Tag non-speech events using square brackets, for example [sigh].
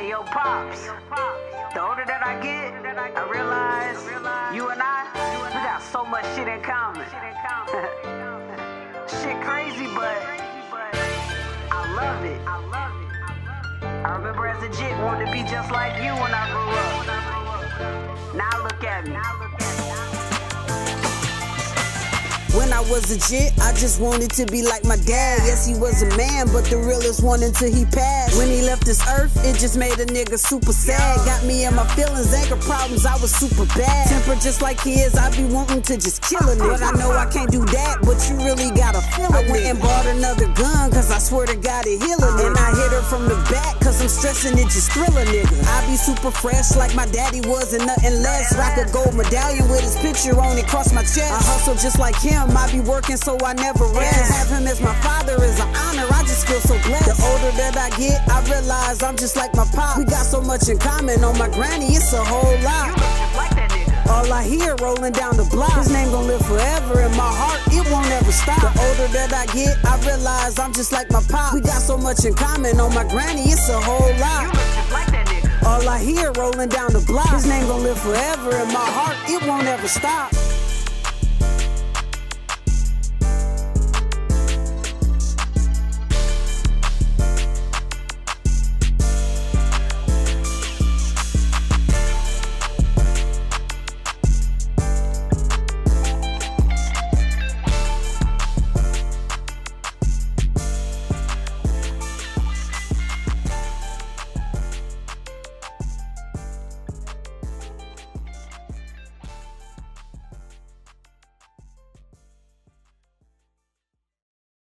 Hey yo, pops. The older that I get, I realize you and I, we got so much shit in common. [laughs] shit crazy, but I love it. I remember as a jit wanting to be just like you when I grew up. Now look at me. When I was a jit, I just wanted to be like my dad. Yes, he was a man, but the realest one until he passed. When he left this earth, it just made a nigga super sad. Got me in my feelings, anger problems, I was super bad. Temper just like his, I be wanting to just kill a nigga. But I know I can't do that, but you really gotta feel it. I went and bought another gun, cause I swear to God it heal a nigga. And I hit her from the back, I'm stressing it just thrill a nigga. I be super fresh like my daddy was and nothing less. Rock a gold medallion with his picture on it, cross my chest. I hustle just like him. I be working so I never rest. To have him as my father is an honor. I just feel so blessed. The older that I get, I realize I'm just like my pop. We got so much in common. On my granny, it's a whole lot. All I hear rolling down the block. His name gon' live forever in my heart. It won't ever stop. The older that I get, I realize I'm just like my pop. We got so much in common. On my granny, it's a whole lot. All I hear rolling down the block. His name gon' live forever in my heart. It won't ever stop.